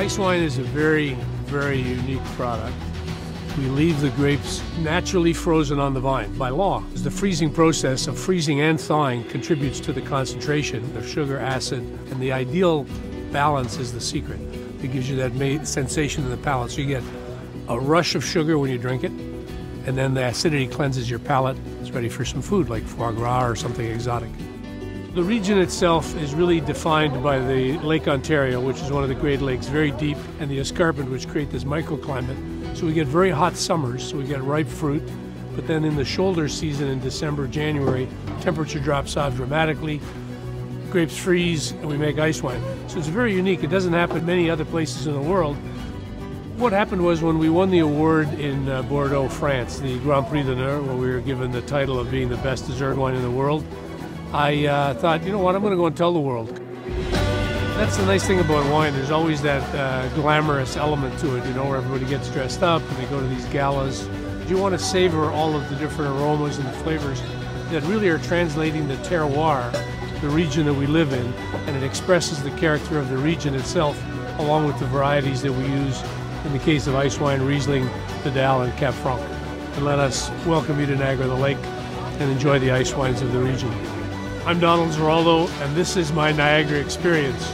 Ice wine is a very, very unique product. We leave the grapes naturally frozen on the vine by law. The freezing process of freezing and thawing contributes to the concentration of sugar, acid, and the ideal balance is the secret. It gives you that sensation in the palate. So you get a rush of sugar when you drink it, and then the acidity cleanses your palate. It's ready for some food like foie gras or something exotic. The region itself is really defined by the Lake Ontario, which is one of the Great Lakes, very deep, and the escarpment, which create this microclimate. So we get very hot summers, so we get ripe fruit. But then in the shoulder season in December, January, temperature drops off dramatically. Grapes freeze, and we make ice wine. So it's very unique. It doesn't happen many other places in the world. What happened was when we won the award in uh, Bordeaux, France, the Grand Prix d'Honneur, where we were given the title of being the best dessert wine in the world, I uh, thought, you know what, I'm going to go and tell the world. That's the nice thing about wine. There's always that uh, glamorous element to it, you know, where everybody gets dressed up and they go to these galas. You want to savor all of the different aromas and the flavors that really are translating the terroir, the region that we live in, and it expresses the character of the region itself, along with the varieties that we use in the case of ice wine, Riesling, Vidal, and Cab Franc. And let us welcome you to Niagara-the-Lake and enjoy the ice wines of the region. I'm Donald Ziraldo, and this is my Niagara experience.